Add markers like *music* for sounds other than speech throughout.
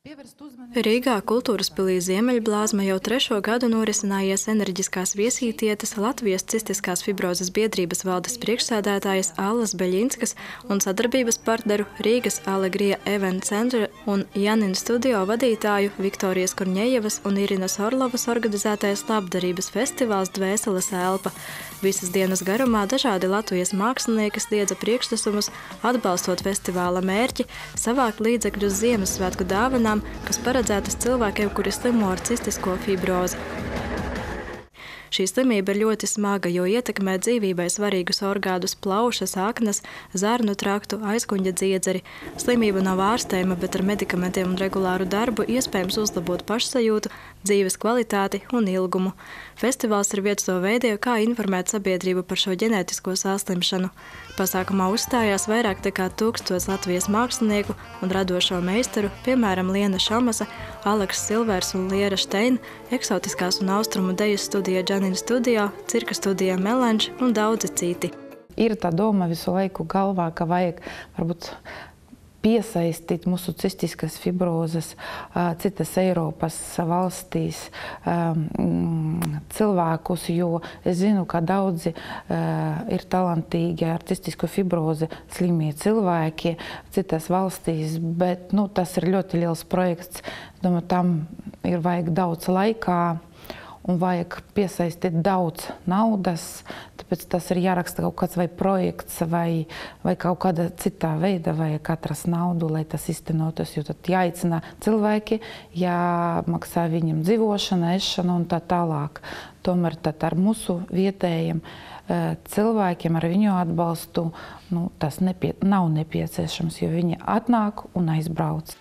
Rīgā kultūras pilī Ziemeļblāzma jau trešo gadu norisinājies enerģiskās viesītietes Latvijas cistiskās fibrozes biedrības valdes priekšsēdētājas Allas Beļinskas un sadarbības partneru Rīgas Alegrija Event Center un Janin studio vadītāju Viktorijas Kurņejevas un Irinas Orlovas organizētais labdarības festivāls Dvēseles elpa. Visas dienas garumā dažādi Latvijas mākslinieki sniedza priekšnesumus, atbalstot festivāla mērķi, savākt līdzekļus Ziemassvētku dāvanām, kas paredzētas cilvēkiem, kuri slimo ar cistisko fibrozi. Šī slimība ir ļoti smaga, jo ietekmē dzīvībai svarīgus orgānus, plaušas, aknas, zarnu traktu, aizkuņa dziedzeri. Slimība nav ārstējama, bet ar medikamentiem un regulāru darbu iespējams uzlabot pašsajūtu, dzīves kvalitāti un ilgumu. Festivāls ir viens no veidiem, kā informēt sabiedrību par šo ģenētisko saslimšanu. Pasākumā uzstājās vairāk nekā tūkstots Latvijas mākslinieku un radošo meistaru, piemēram, Liena Šamasa, Aleks Silvers un Liera Šteina, eksotiskās un austrumu deju studija Džanina studijā, cirka studija Melanž un daudzi citi. Ir tā doma visu laiku galvā, ka vajag varbūt piesaistīt mūsu cistiskas fibrozes citas Eiropas valstīs cilvēkus, jo es zinu, ka daudzi ir talantīgi ar cistisko fibrozi slimie cilvēki citas valstīs, bet nu, tas ir ļoti liels projekts. Domāju, tam ir vajag daudz laikā un vajag piesaistīt daudz naudas, tāpēc tas ir jāraksta kaut kāds vai projekts vai, vai kaut kāda citā veida, vajag atrast naudu, lai tas iztenotos, jo tad jāicina cilvēki, jāmaksā viņam dzīvošana, ešana un tā tālāk. Tomēr tad ar mūsu vietējiem eh, cilvēkiem, ar viņu atbalstu, nu, tas nepie, nav nepieciešams, jo viņi atnāk un aizbrauc.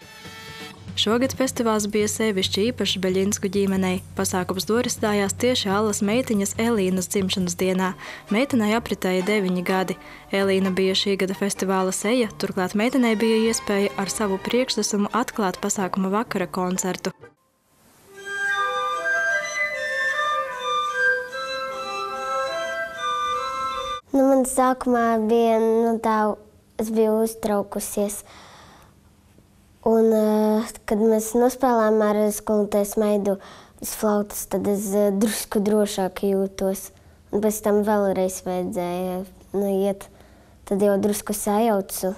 Šogad festivāls bija sevišķi īpašs Beļinsku ģimenei. Pasākums dorisinājās tieši Allas meitiņas Elīnas dzimšanas dienā. Meitenei apritēja deviņi gadi. Elīna bija šī gada festivāla seja, turklāt meitenei bija iespēja ar savu priekšnesumu atklāt pasākuma vakara koncertu. Nu, man sākumā bija nu, tā, es biju uztraukusies. Uh, Un, uh, kad mēs nospēlējām ar skolotājs maidu flautas, tad es uh, drusku drošāk jūtos. Un pēc tam vēlreiz vajadzēja nu, iet, tad jau drusku sajaucu.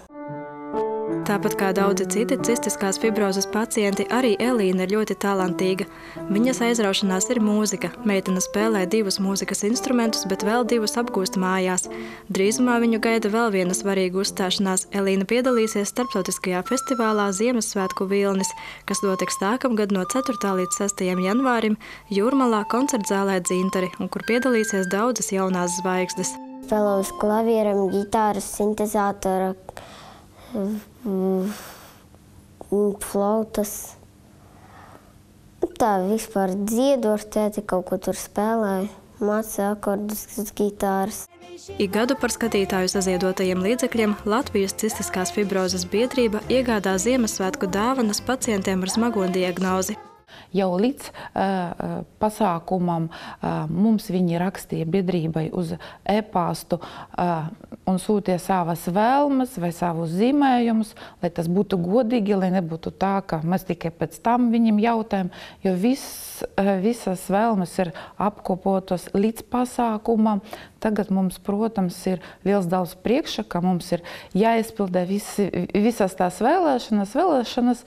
Tāpat kā daudzi citi cistiskās fibrozes pacienti, arī Elīna ir ļoti talantīga. Viņas aizraušanās ir mūzika. Meitene spēlē divus mūzikas instrumentus, bet vēl divus apgūst mājās. Drīzumā viņu gaida vēl viena svarīga uzstāšanās. Elīna piedalīsies starptautiskajā festivālā Ziemassvētku vilnis, kas notiks nākamgad no 4. līdz 6. janvārim Jūrmalā koncertzālē Dzintari, un kur piedalīsies daudzas jaunās zvaigznes. Spēlēju uz klavieram, ģitāras, sintezātora, flautas. Tā vispār dziedu ar tēti, kaut ko tur spēlēju, mācīju akordus gitāras. Ik gadu par skatītāju saziedotajiem līdzekļiem Latvijas cistiskās fibrozes biedrība iegādā Ziemassvētku dāvanas pacientiem ar smago diagnozi. Jau līdz uh, pasākumam uh, mums viņi rakstīja biedrībai uz e-pāstu uh, un sūtīja savas vēlmes vai savus zīmējumus, lai tas būtu godīgi, lai nebūtu tā, ka mēs tikai pēc tam viņam jautājam, jo viss, uh, visas vēlmes ir apkopotas līdz pasākumam. Tagad mums, protams, ir liels daudz priekšā, ka mums ir jāizpildē visi, visas tās vēlēšanas. Vēlēšanas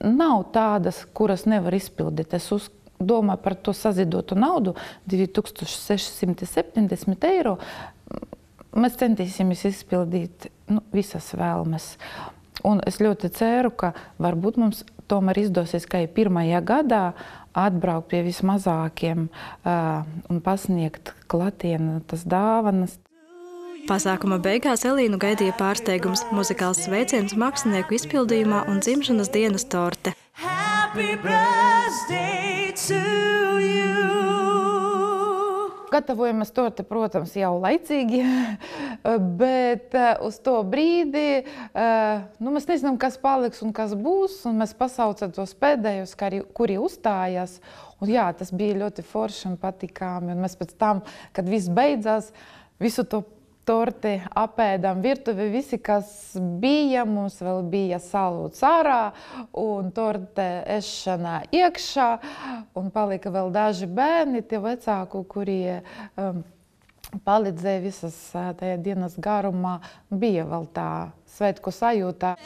nav tādas, kuras nevar izpildīt. Es uz, domāju par to sazidotu naudu, 2670 eiro. Mēs centīsimies izpildīt nu, visas vēlmes. Un es ļoti ceru, ka varbūt mums tomēr izdosies, ka jau pirmajā gadā atbraukt pie vismazākiem uh, un pasniegt klātienē tas dāvanas. Pasākuma beigās Elīnu gaidīja pārsteigums, muzikāls sveiciens mākslinieku izpildījumā un dzimšanas dienas torte. Gatavojamies torte, protams, jau laicīgi, *laughs* bet eh, uz to brīdi eh, nu, mēs nezinām, kas paliks un kas būs. Un mēs pasaucam tos pēdējos, kuri uzstājās. Un, jā, tas bija ļoti forši un patīkami. Un mēs pēc tam, kad viss beidzās, visu to torti apēdām virtuvi. Visi, kas bija, mums vēl bija salūts ārā un torte ešana iekšā. Un palika vēl daži bērni, tie vecāku, kurie um, palīdzēja visas tajā dienas garumā. Bija vēl tā svētku sajūta.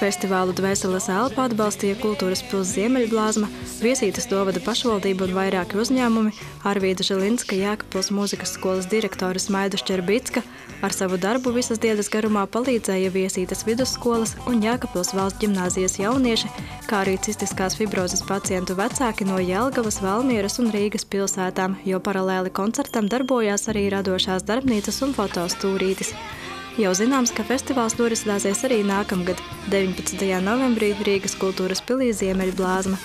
Festivālu Dvēseles elpa atbalstīja kultūras pilsēta Ziemeļblāzma, viesītas dovada pašvaldība un vairāki uzņēmumi, Arvīda Žilinska, Jēkabpils mūzikas skolas direktore Smaida Šķerbicka. Ar savu darbu visas dienas garumā palīdzēja viesītas vidusskolas un Jēkabpils valsts ģimnāzijas jaunieši, kā arī cistiskās fibrozes pacientu vecāki no Jelgavas, Valmieras un Rīgas pilsētām, jo paralēli koncertam darbojās arī radošās darbnīcas un fotostūrītis. Jau zināms, ka festivāls norisināsies arī nākamgad, 19. novembrī Rīgas kultūras pilī Ziemeļblāzma.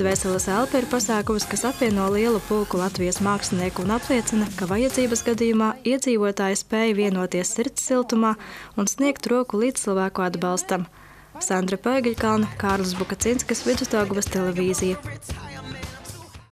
Dvēseles elpa ir pasākums, kas apvieno lielu pulku Latvijas mākslinieku un apliecina, ka vajadzības gadījumā iedzīvotāji spēja vienoties sirds siltumā un sniegt roku līdz cilvēku atbalstam. Sandra Pēgiļkalna, Kārlis Bukacinskis, Vidusdaugavas televīzija.